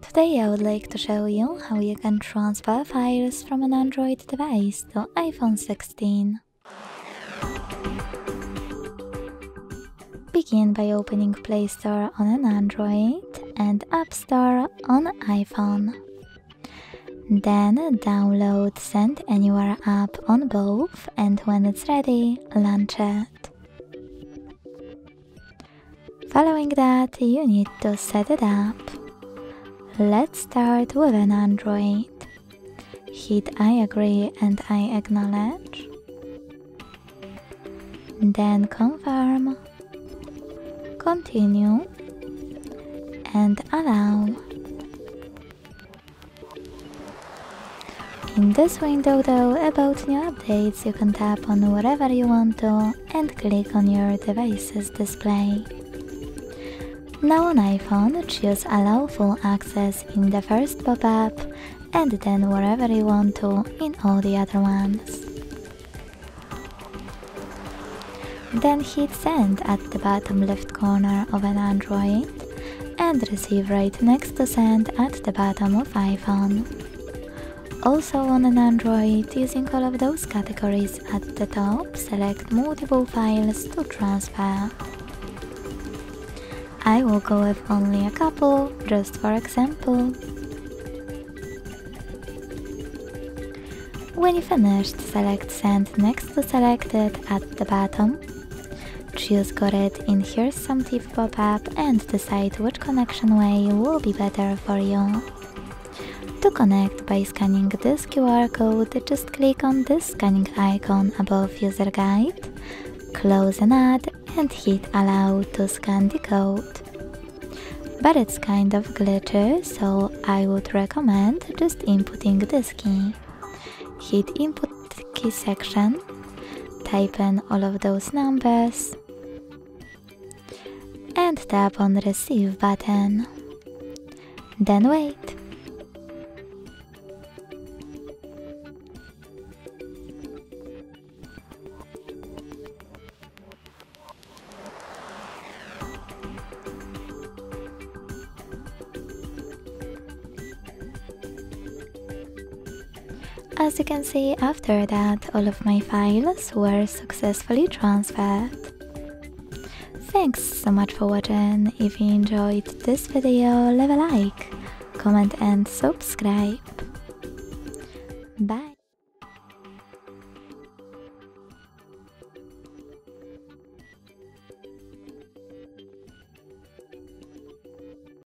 Today I would like to show you how you can transfer files from an Android device to iPhone 16. Begin by opening Play Store on an Android and App Store on iPhone. Then download Send Anywhere app on both and when it's ready, launch it. Following that, you need to set it up. Let's start with an Android. Hit I agree and I acknowledge. Then confirm, continue, and allow. In this window though, about new updates, you can tap on whatever you want to and click on your device's display. Now on iPhone, choose Allow full access in the first pop-up and then wherever you want to in all the other ones. Then hit Send at the bottom left corner of an Android and receive right next to Send at the bottom of iPhone. Also on an Android, using all of those categories at the top, select multiple files to transfer. I will go with only a couple, just for example. When you finished, select Send next to selected at the bottom. Choose it in Here's Some Tip pop-up and decide which connection way will be better for you. To connect by scanning this QR code, just click on this scanning icon above User Guide, close an ad and hit allow to scan the code. But it's kind of glitchy, so I would recommend just inputting this key. Hit input key section, type in all of those numbers, and tap on receive button. Then wait. As you can see, after that, all of my files were successfully transferred. Thanks so much for watching. If you enjoyed this video, leave a like, comment and subscribe. Bye.